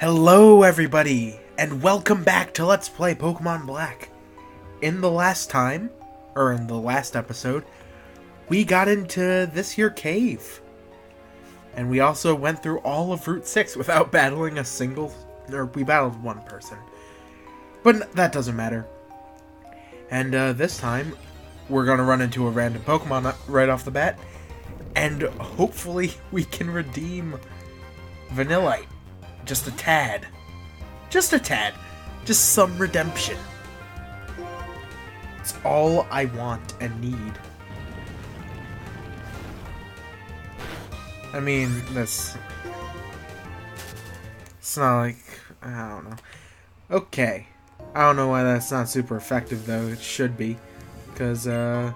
Hello, everybody, and welcome back to Let's Play Pokemon Black. In the last time, or in the last episode, we got into this here cave. And we also went through all of Route 6 without battling a single, or we battled one person. But that doesn't matter. And uh, this time, we're to run into a random Pokemon right off the bat, and hopefully we can redeem Vanillite. Just a tad. Just a tad. Just some redemption. It's all I want and need. I mean, this. It's not like. I don't know. Okay. I don't know why that's not super effective, though. It should be. Because, uh.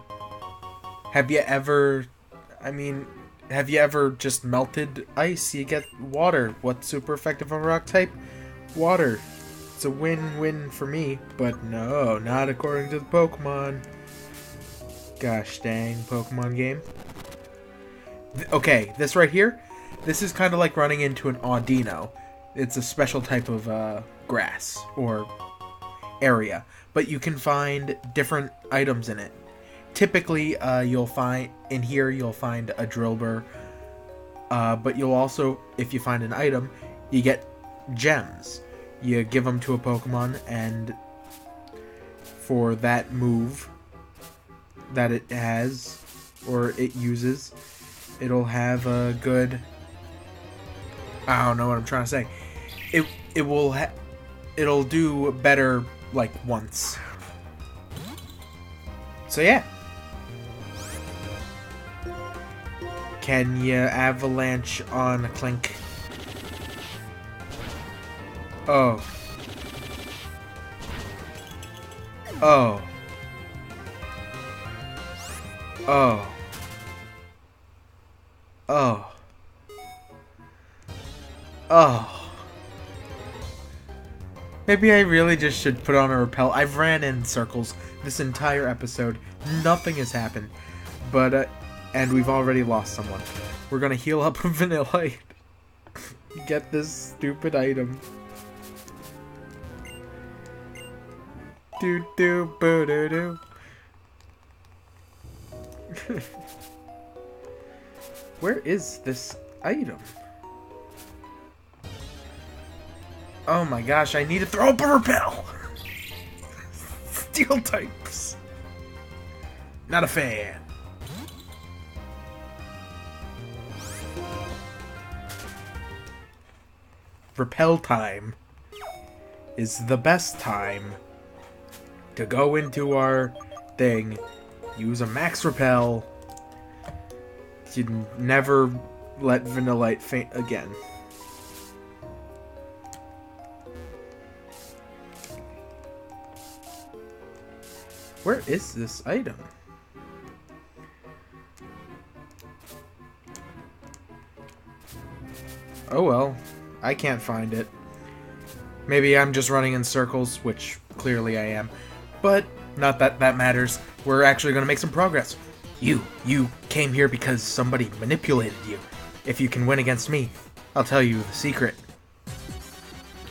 Have you ever. I mean, have you ever just melted ice? You get water. What's super effective on rock type? Water. It's a win-win for me, but no, not according to the Pokemon. Gosh dang, Pokemon game. Th okay, this right here, this is kind of like running into an Audino. It's a special type of uh, grass or area, but you can find different items in it typically uh, you'll find in here you'll find a Drilbur uh, but you'll also if you find an item you get gems. You give them to a pokemon and for that move that it has or it uses it'll have a good i don't know what i'm trying to say. It it will ha- it'll do better like once. So yeah Can you avalanche on a Klink? Oh. Oh. Oh. Oh. Oh. Maybe I really just should put on a repel. I've ran in circles this entire episode. Nothing has happened. But, uh, and we've already lost someone. We're gonna heal up a Vanillite. Get this stupid item. Do do boo doo doo. Where is this item? Oh my gosh, I need to throw up a repel! Steel types. Not a fan. Repel time is the best time to go into our thing, use a max repel, you never let Vanillite faint again. Where is this item? Oh well. I can't find it. Maybe I'm just running in circles, which clearly I am. But not that that matters. We're actually going to make some progress. You, you came here because somebody manipulated you. If you can win against me, I'll tell you the secret.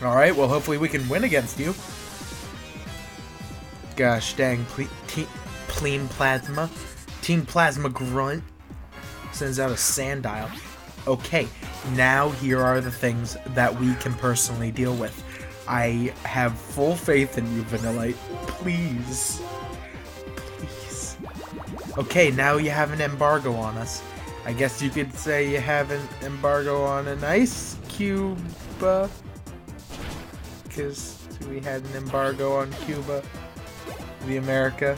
Alright, well hopefully we can win against you. Gosh dang, ple Pleen Plasma. Team Plasma Grunt sends out a Sandile. Okay, now here are the things that we can personally deal with. I have full faith in you, Vanillite. Please. Please. Okay, now you have an embargo on us. I guess you could say you have an embargo on an ice Cuba. Because we had an embargo on Cuba. The America.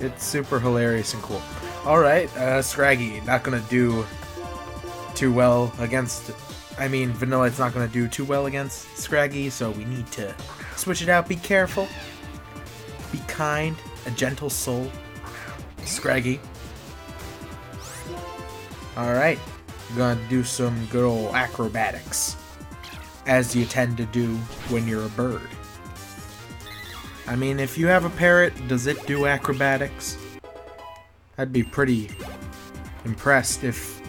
It's super hilarious and cool. Alright, uh, Scraggy, not gonna do too well against... I mean, Vanillite's not going to do too well against Scraggy, so we need to switch it out. Be careful. Be kind. A gentle soul. Scraggy. Alright. Gonna do some good old acrobatics. As you tend to do when you're a bird. I mean, if you have a parrot, does it do acrobatics? I'd be pretty impressed if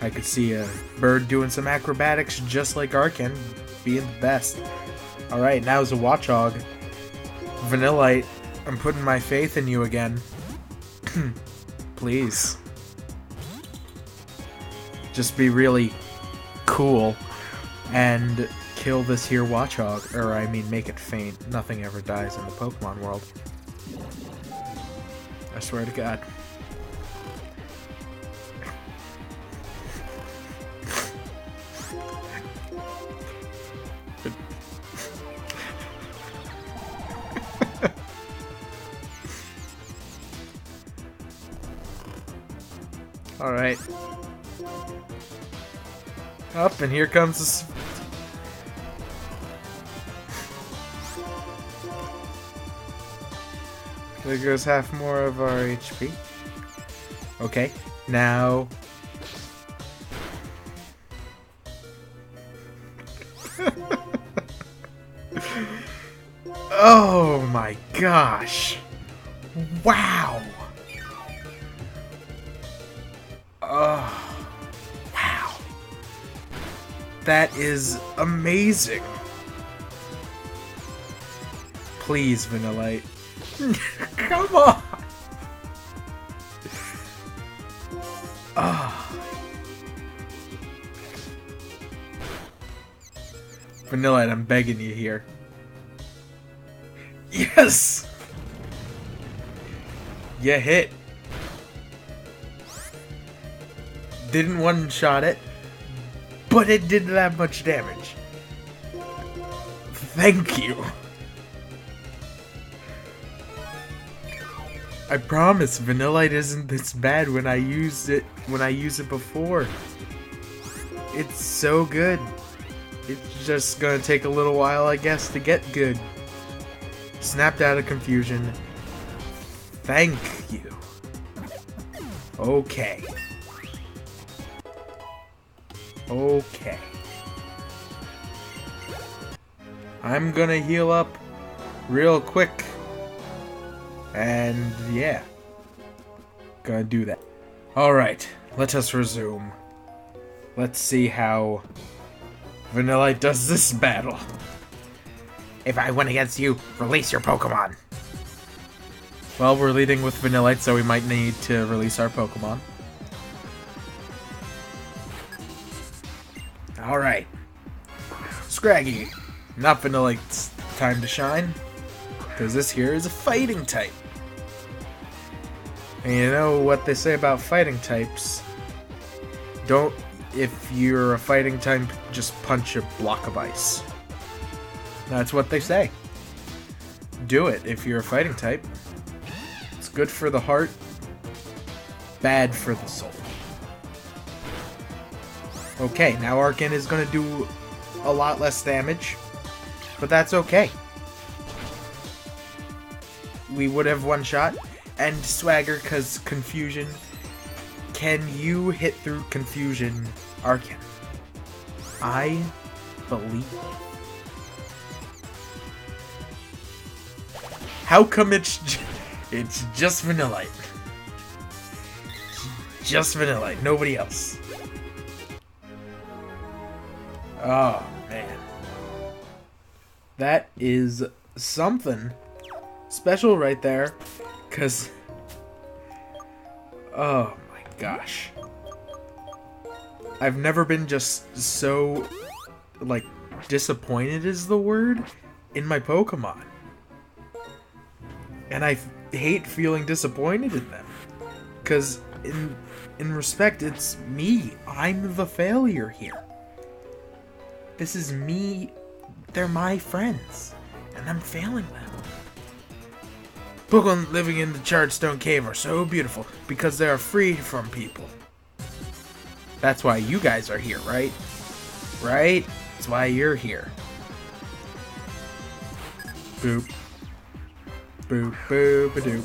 I could see a bird doing some acrobatics just like Archen, being the best. Alright, now as a Watchog. Vanillite, I'm putting my faith in you again. Please. Just be really cool and kill this here Watchog. Or, I mean, make it faint. Nothing ever dies in the Pokemon world. I swear to God. Alright. Up, and here comes this. There goes half more of our HP. Okay, now... oh my gosh! Wow! Oh, wow. That is amazing. Please, Vanillite. Come on. Oh. Vanillite, I'm begging you here. Yes! You hit. Didn't one shot it, but it didn't that much damage. Thank you. I promise Vanillite isn't this bad when I used it when I use it before. It's so good. It's just gonna take a little while I guess to get good. Snapped out of confusion. Thank you. Okay. Okay. I'm gonna heal up real quick. And yeah. Gonna do that. Alright, let us resume. Let's see how Vanillite does this battle. If I win against you, release your Pokemon. Well, we're leading with Vanillite, so we might need to release our Pokemon. Alright. Scraggy. Not like time to shine. Because this here is a fighting type. And you know what they say about fighting types? Don't, if you're a fighting type, just punch a block of ice. That's what they say. Do it if you're a fighting type. It's good for the heart, bad for the soul. Okay, now Archen is going to do a lot less damage, but that's okay. We would have one shot, and Swagger, because Confusion. Can you hit through Confusion, Archen? I believe. How come it's it's just Vanillite? Just Vanillite, nobody else. Oh, man. That is something special right there. Because... Oh, my gosh. I've never been just so, like, disappointed is the word in my Pokemon. And I hate feeling disappointed in them. Because in, in respect, it's me. I'm the failure here. This is me. They're my friends. And I'm failing them. Pokemon living in the Charred Cave are so beautiful because they are free from people. That's why you guys are here, right? Right? That's why you're here. Boop. Boop, boop, doop.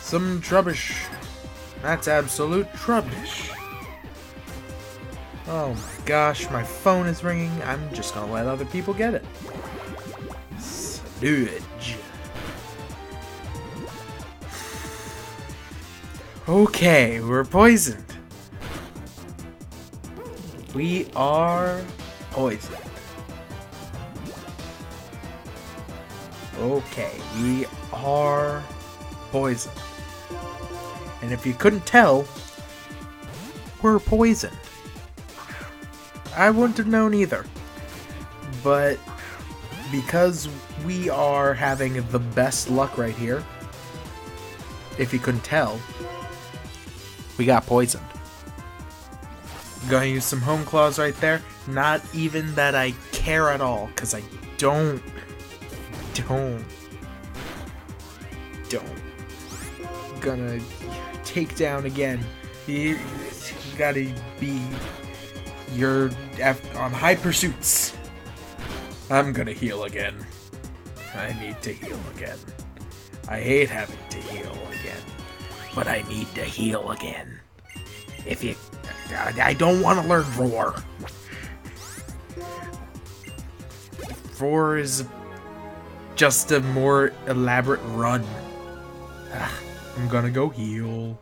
Some trubbish. That's absolute trubbish. Oh my gosh, my phone is ringing. I'm just gonna let other people get it. Sludge. Okay, we're poisoned. We are poisoned. Okay, we are poisoned. And if you couldn't tell, we're poisoned. I wouldn't have known either. But because we are having the best luck right here, if you couldn't tell, we got poisoned. Gonna use some hone claws right there. Not even that I care at all, because I don't. Don't. Don't. Gonna take down again. You, gotta be. You're on high pursuits. I'm gonna heal again. I need to heal again. I hate having to heal again. But I need to heal again. If you I don't want to learn Roar. Roar is just a more elaborate run. I'm gonna go heal.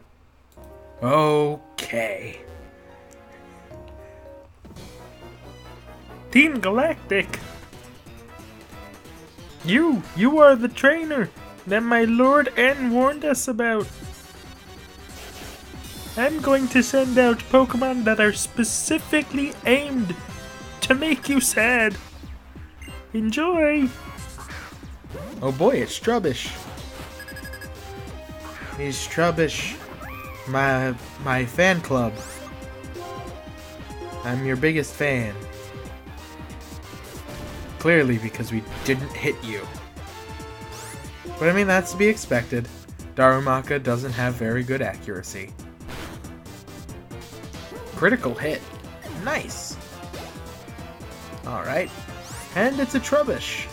Okay. Team Galactic! You! You are the trainer that my Lord N warned us about! I'm going to send out Pokemon that are specifically aimed to make you sad. Enjoy! Oh boy, it's Trubbish. He's Trubbish. My my fan club. I'm your biggest fan. Clearly because we didn't hit you. But I mean, that's to be expected. Darumaka doesn't have very good accuracy. Critical hit. Nice. Alright. And it's a Trubbish.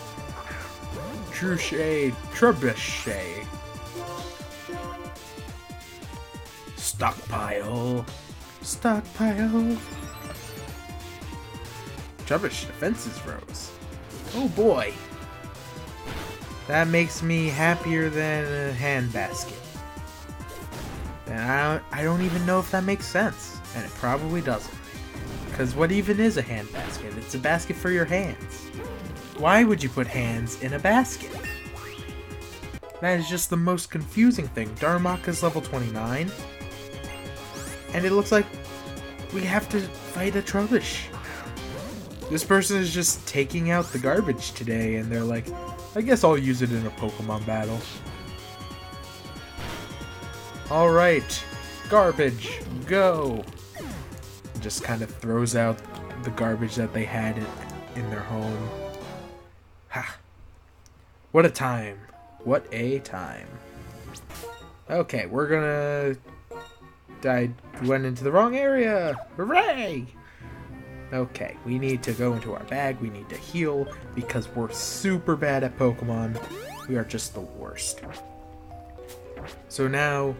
Truche Trubbish. Stockpile. Stockpile. Trubbish defenses rose. Oh boy. That makes me happier than a handbasket. And I, I don't even know if that makes sense. And it probably doesn't. Because what even is a hand basket? It's a basket for your hands. Why would you put hands in a basket? That is just the most confusing thing. Darmok is level 29. And it looks like we have to fight a Trubbish. This person is just taking out the garbage today, and they're like, I guess I'll use it in a Pokemon battle. Alright, garbage, go! just kind of throws out the garbage that they had in, their home. Ha! What a time. What a time. Okay, we're gonna... I went into the wrong area! Hooray! Okay, we need to go into our bag, we need to heal, because we're super bad at Pokemon. We are just the worst. So now,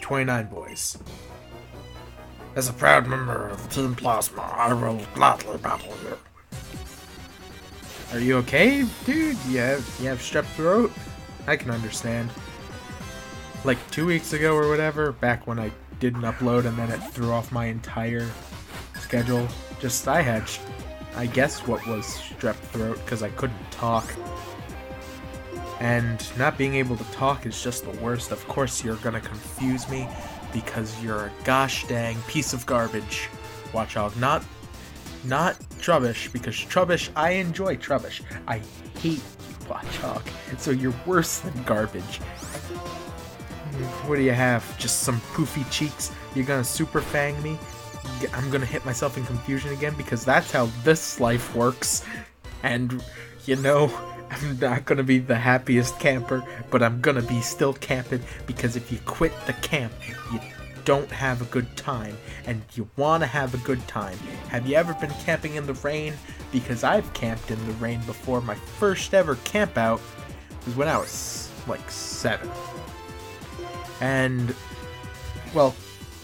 29 boys. As a proud member of Team Plasma, I will gladly battle you. Are you okay, dude? You have, you have strep throat? I can understand. Like two weeks ago or whatever, back when I didn't upload and then it threw off my entire schedule. Just, I had, I guess what was strep throat because I couldn't talk. And not being able to talk is just the worst. Of course, you're gonna confuse me because you're a gosh dang piece of garbage. Watch out, not not Trubbish, because Trubbish, I enjoy Trubbish. I hate Watch Watchog, so you're worse than garbage. Hmm, what do you have? Just some poofy cheeks? You're gonna super fang me? I'm gonna hit myself in confusion again because that's how this life works. And, you know, I'm not gonna be the happiest camper, but I'm gonna be still camping because if you quit the camp, you don't have a good time, and you want to have a good time. Have you ever been camping in the rain? Because I've camped in the rain before. My first ever camp out was when I was like seven. And, well,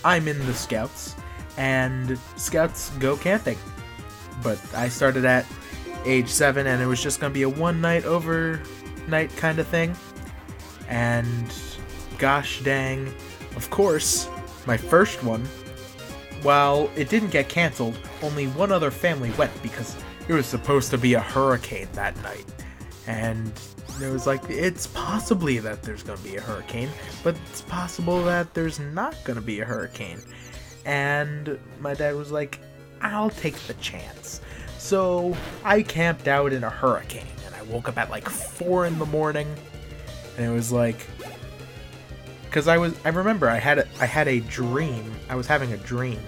I'm in the scouts, and scouts go camping. But I started at age seven, and it was just gonna be a one night overnight kind of thing. And gosh dang, of course, my first one while it didn't get canceled, only one other family went because it was supposed to be a hurricane that night. And it was like, it's possibly that there's going to be a hurricane, but it's possible that there's not going to be a hurricane. And my dad was like, I'll take the chance. So I camped out in a hurricane, and I woke up at like 4 in the morning, and it was like, because I was I remember I had a, I had a dream I was having a dream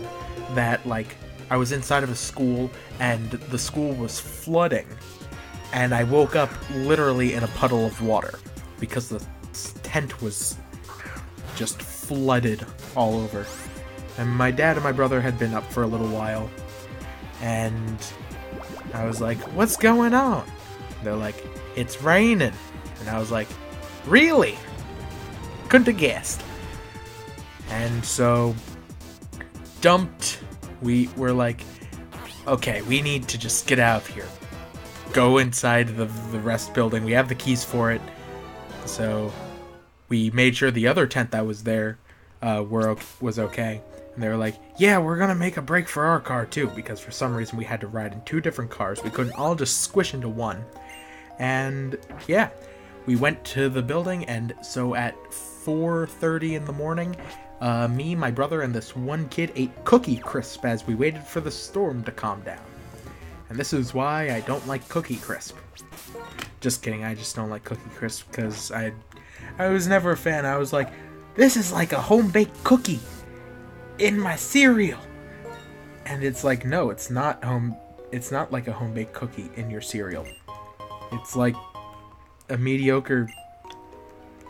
that like I was inside of a school and the school was flooding and I woke up literally in a puddle of water because the tent was just flooded all over and my dad and my brother had been up for a little while and I was like what's going on they're like it's raining and I was like really couldn't have guessed. And so, dumped. We were like, okay, we need to just get out of here. Go inside the the rest building. We have the keys for it. So, we made sure the other tent that was there uh, were was okay. And they were like, yeah, we're gonna make a break for our car too, because for some reason we had to ride in two different cars. We couldn't all just squish into one. And yeah, we went to the building, and so at 4.30 in the morning, uh, me, my brother, and this one kid ate Cookie Crisp as we waited for the storm to calm down. And this is why I don't like Cookie Crisp. Just kidding, I just don't like Cookie Crisp because I, I was never a fan. I was like, this is like a home-baked cookie in my cereal. And it's like, no, it's not home. It's not like a home-baked cookie in your cereal. It's like a mediocre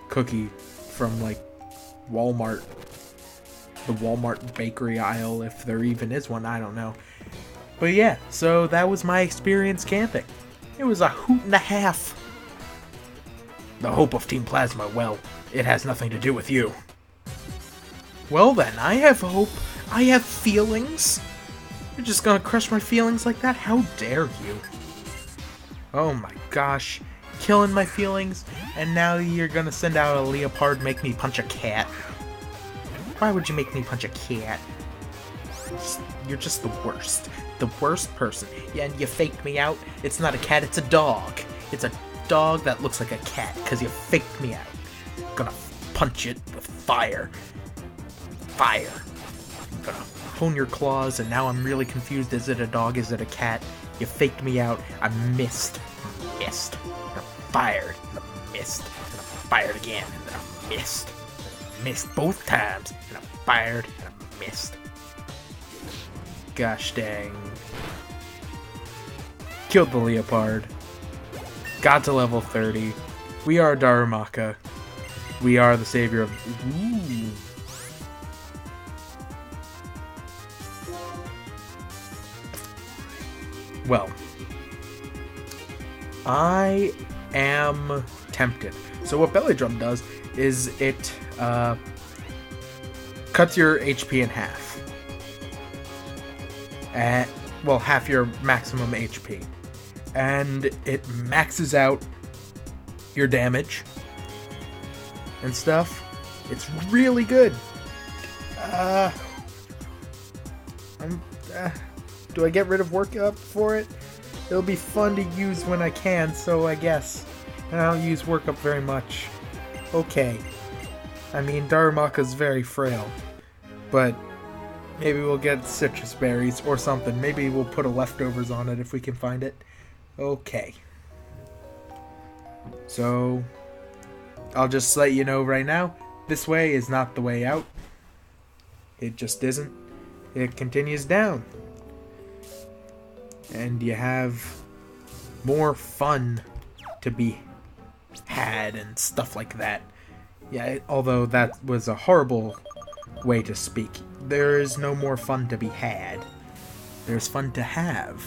cookie from like Walmart, the Walmart bakery aisle, if there even is one, I don't know. But yeah, so that was my experience camping. It was a hoot and a half. The hope of Team Plasma, well, it has nothing to do with you. Well then, I have hope. I have feelings. You're just gonna crush my feelings like that? How dare you? Oh my gosh killing my feelings, and now you're gonna send out a leopard make me punch a cat. Why would you make me punch a cat? You're just the worst. The worst person. Yeah, and you faked me out. It's not a cat, it's a dog. It's a dog that looks like a cat, because you faked me out. Gonna punch it with fire. Fire. Gonna hone your claws, and now I'm really confused. Is it a dog? Is it a cat? You faked me out. I missed. Missed I fired, and I missed, and I fired again, and I missed. I missed both times, and I fired, and I missed. Gosh dang. Killed the leopard. Got to level 30. We are Darumaka. We are the savior of. Ooh. Well, I am tempted. So what Belly Drum does is it uh, cuts your HP in half. At, well, half your maximum HP. And it maxes out your damage and stuff. It's really good. Uh, I'm. uh, do I get rid of work up for it? It'll be fun to use when I can, so I guess. And I don't use workup very much. Okay. I mean, Darumaka's very frail. But maybe we'll get citrus berries or something. Maybe we'll put a leftovers on it if we can find it. Okay. So, I'll just let you know right now, this way is not the way out. It just isn't. It continues down and you have more fun to be had and stuff like that. Yeah, although that was a horrible way to speak. There is no more fun to be had. There's fun to have.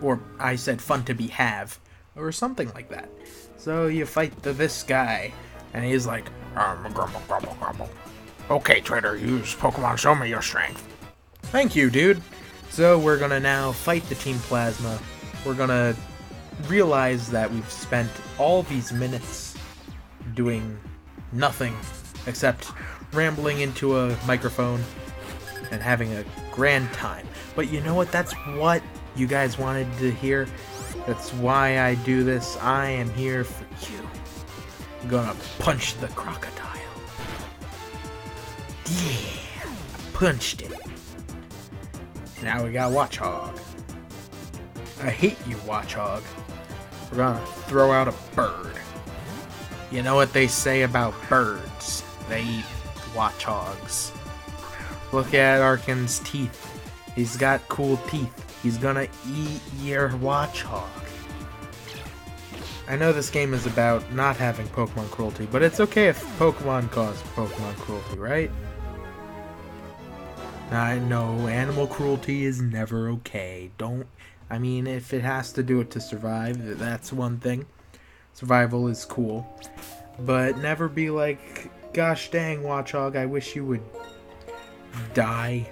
Or I said fun to be have, or something like that. So you fight the, this guy, and he's like, um, grumble, grumble, grumble. Okay, trader, use Pokemon, show me your strength. Thank you, dude. So we're gonna now fight the Team Plasma. We're gonna realize that we've spent all these minutes doing nothing except rambling into a microphone and having a grand time. But you know what? That's what you guys wanted to hear. That's why I do this. I am here for you. I'm gonna punch the crocodile. Yeah, punched it. Now we got Watchog. I hate you, Watchog. We're gonna throw out a bird. You know what they say about birds? They eat Watchogs. Look at Archen's teeth. He's got cool teeth. He's gonna eat your Watchog. I know this game is about not having Pokemon cruelty, but it's okay if Pokemon cause Pokemon cruelty, right? I know animal cruelty is never okay. Don't. I mean, if it has to do it to survive, that's one thing. Survival is cool. But never be like, gosh dang, Watchog, I wish you would die.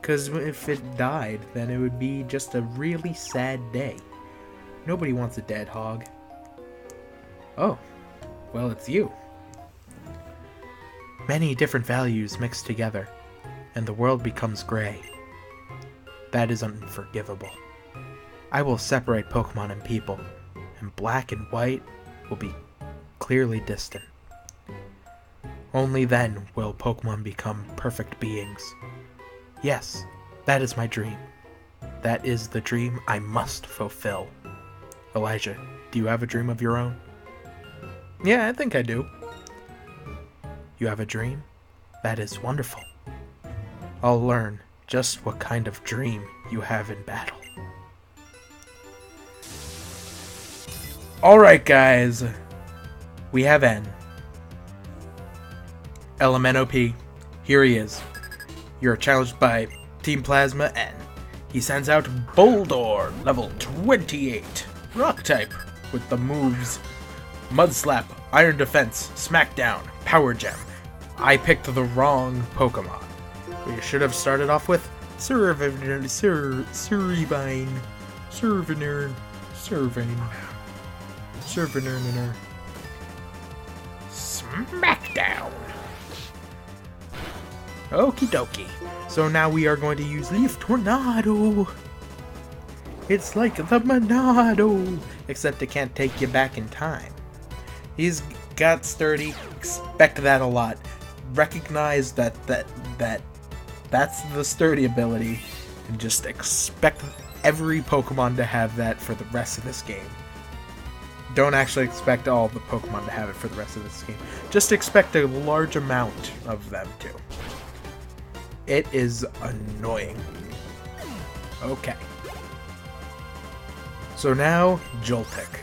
Because if it died, then it would be just a really sad day. Nobody wants a dead hog. Oh, well, it's you. Many different values mixed together, and the world becomes gray. That is unforgivable. I will separate Pokemon and people, and black and white will be clearly distant. Only then will Pokemon become perfect beings. Yes, that is my dream. That is the dream I must fulfill. Elijah, do you have a dream of your own? Yeah, I think I do. You have a dream? That is wonderful. I'll learn just what kind of dream you have in battle. Alright, guys. We have N. LMNOP. Here he is. You're challenged by Team Plasma N. He sends out Boldore, level 28. Rock type, with the moves Mud Slap, Iron Defense, Smackdown, Power Gem. I picked the wrong Pokemon. We should have started off with Servine, Sir, Servine, Serviner, Servine, Serviner, Smackdown. Okie dokie. So now we are going to use Leaf Tornado. It's like the Monado, except it can't take you back in time. He's got sturdy. Expect that a lot. Recognize that that that that's the sturdy ability, and just expect every Pokemon to have that for the rest of this game. Don't actually expect all the Pokemon to have it for the rest of this game. Just expect a large amount of them to. It is annoying. Okay. So now, Joltik.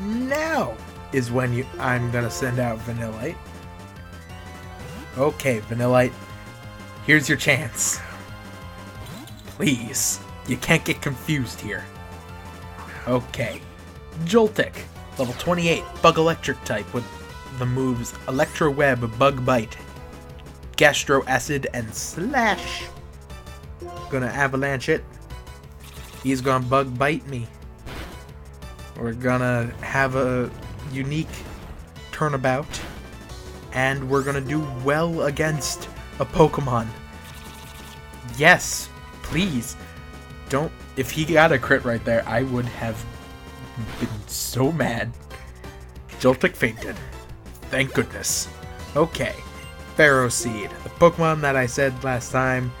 Now is when you I'm gonna send out Vanillite. Okay, Vanillite, here's your chance. Please, you can't get confused here. Okay, Joltik, level 28, Bug Electric type with the moves Electro Web, Bug Bite, Gastro Acid, and Slash. Gonna avalanche it. He's gonna bug bite me. We're gonna have a unique turnabout, and we're gonna do well against a Pokemon. Yes, please. Don't. If he got a crit right there, I would have been so mad. Joltik fainted. Thank goodness. Okay. Ferroseed, the Pokemon that I said last time.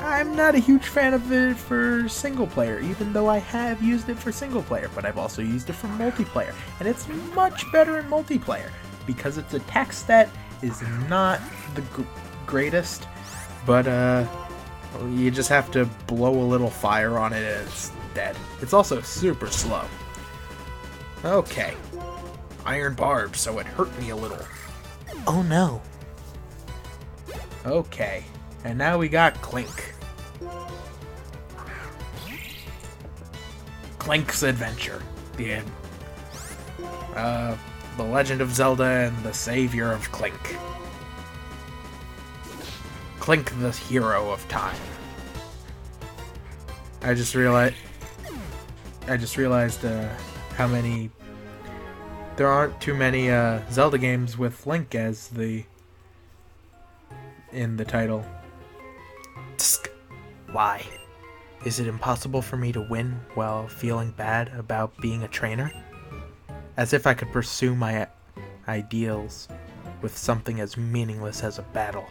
I'm not a huge fan of it for single player, even though I have used it for single player, but I've also used it for multiplayer, and it's much better in multiplayer because its attack stat is not the greatest, but uh, you just have to blow a little fire on it and it's dead. It's also super slow. Okay. Iron Barb, so it hurt me a little. Oh no. Okay. And now we got Klink. Klink's Adventure. The end. Uh, the Legend of Zelda and the Savior of Klink. Klink, the hero of time. I just realized. I just realized uh, how many. There aren't too many uh, Zelda games with Link as the in the title. Why? Is it impossible for me to win while feeling bad about being a trainer? As if I could pursue my ideals with something as meaningless as a battle.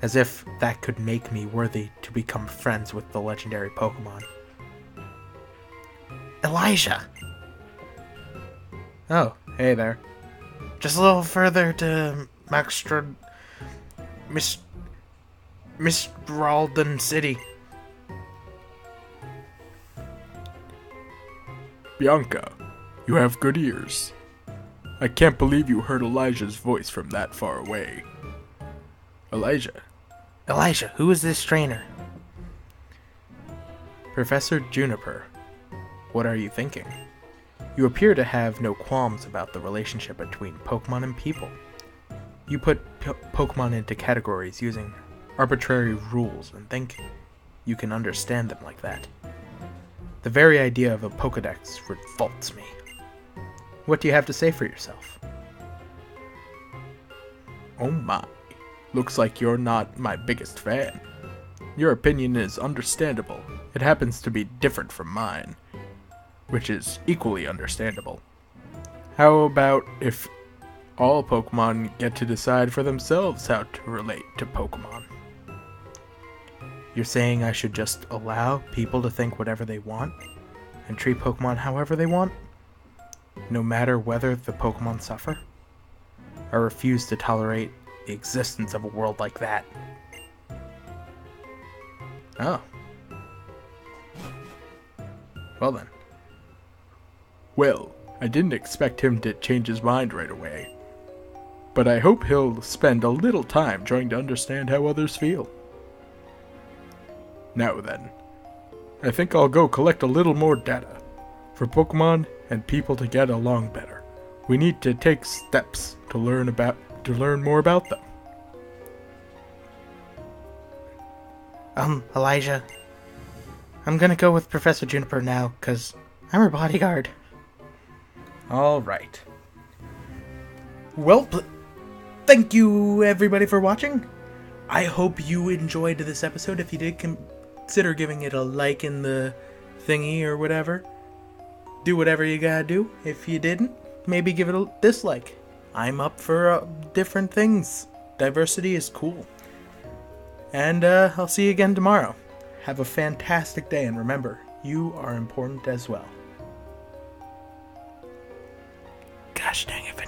As if that could make me worthy to become friends with the legendary Pokemon. Elijah! Oh, hey there. Just a little further to Maxtra. Miss. Miss Ralden City. Bianca, you have good ears. I can't believe you heard Elijah's voice from that far away. Elijah. Elijah, who is this trainer? Professor Juniper. What are you thinking? You appear to have no qualms about the relationship between Pokemon and people. You put P- Pokemon into categories using arbitrary rules and think you can understand them like that. The very idea of a Pokedex revolts me. What do you have to say for yourself? Oh my. Looks like you're not my biggest fan. Your opinion is understandable. It happens to be different from mine, which is equally understandable. How about if all Pokemon get to decide for themselves how to relate to Pokemon? You're saying I should just allow people to think whatever they want and treat Pokemon however they want? No matter whether the Pokemon suffer? I refuse to tolerate the existence of a world like that. Oh. Well then. Well, I didn't expect him to change his mind right away. But I hope he'll spend a little time trying to understand how others feel. Now then, I think I'll go collect a little more data for Pokemon and people to get along better. We need to take steps to learn about to learn more about them. Um, Elijah. I'm gonna go with Professor Juniper now, because I'm her bodyguard. Alright. Well, pl- thank you everybody for watching. I hope you enjoyed this episode. If you did, consider giving it a like in the thingy or whatever. Do whatever you gotta do. If you didn't, maybe give it a dislike. I'm up for uh, different things. Diversity is cool. And uh, I'll see you again tomorrow. Have a fantastic day, and remember, you are important as well. Gosh dang it.